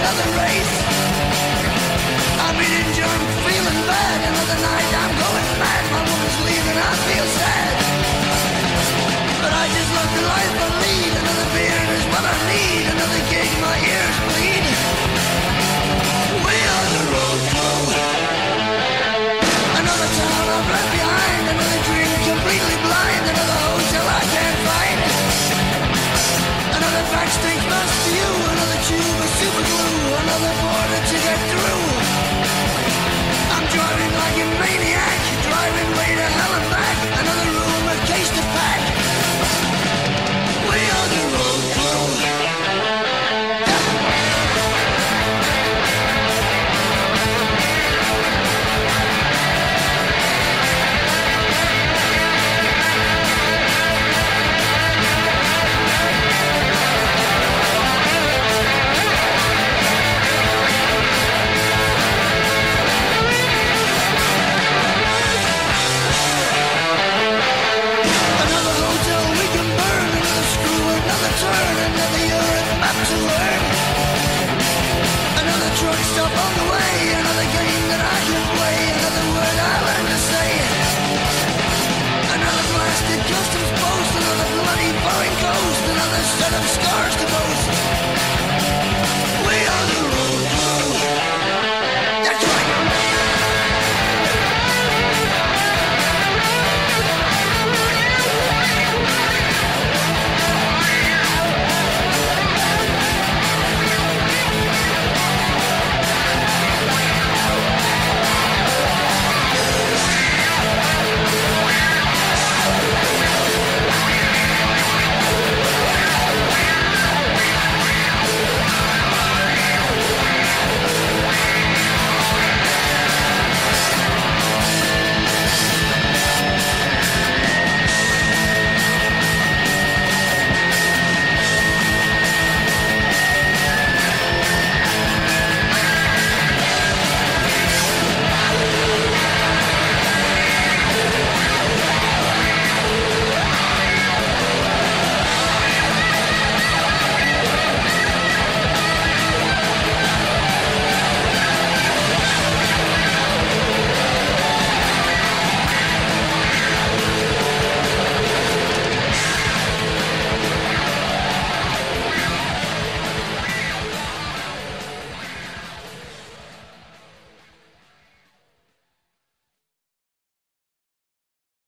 another race. I've been jump, feeling bad another night. I'm gone. Another border to get through. I'm driving like a The way, another game that I can play, another word I learn to say. Another blasted customs another bloody foreign coast, another set of scars.